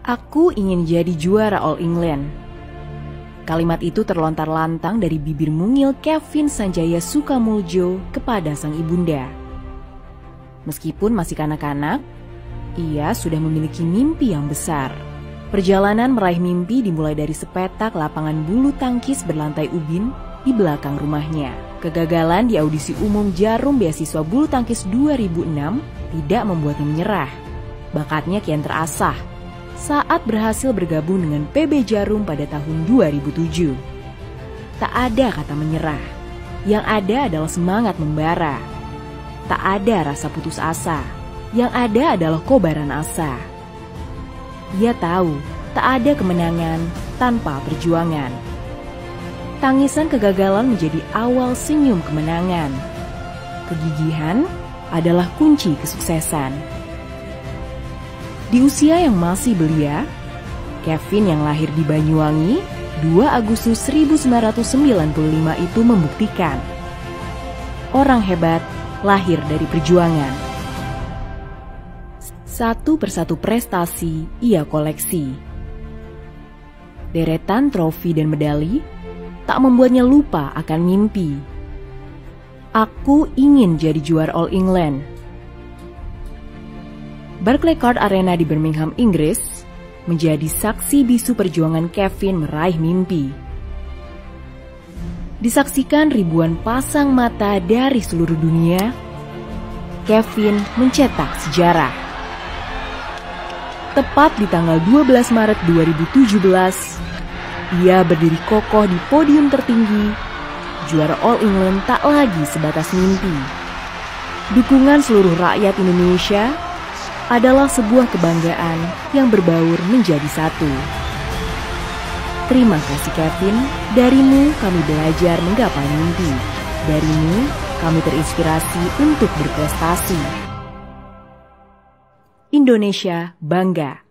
Aku ingin jadi juara All England. Kalimat itu terlontar lantang dari bibir mungil Kevin Sanjaya Sukamuljo kepada sang ibunda. Meskipun masih kanak-kanak, ia sudah memiliki mimpi yang besar. Perjalanan meraih mimpi dimulai dari sepetak lapangan bulu tangkis berlantai ubin di belakang rumahnya. Kegagalan di audisi umum Jarum Beasiswa Bulu Tangkis 2006 tidak membuatnya menyerah. Bakatnya kian terasah saat berhasil bergabung dengan PB Jarum pada tahun 2007. Tak ada kata menyerah, yang ada adalah semangat membara. Tak ada rasa putus asa, yang ada adalah kobaran asa. Ia tahu tak ada kemenangan tanpa perjuangan tangisan kegagalan menjadi awal senyum kemenangan. Kegigihan adalah kunci kesuksesan. Di usia yang masih belia, Kevin yang lahir di Banyuwangi 2 Agustus 1995 itu membuktikan orang hebat lahir dari perjuangan. Satu persatu prestasi ia koleksi. Deretan trofi dan medali tak membuatnya lupa akan mimpi. Aku ingin jadi juara All England. Barclaycard Arena di Birmingham, Inggris menjadi saksi bisu perjuangan Kevin meraih mimpi. Disaksikan ribuan pasang mata dari seluruh dunia, Kevin mencetak sejarah. Tepat di tanggal 12 Maret 2017, ia berdiri kokoh di podium tertinggi. Juara All England tak lagi sebatas mimpi. Dukungan seluruh rakyat Indonesia adalah sebuah kebanggaan yang berbaur menjadi satu. Terima kasih Kevin, darimu kami belajar menggapai mimpi. Darimu kami terinspirasi untuk berprestasi. Indonesia bangga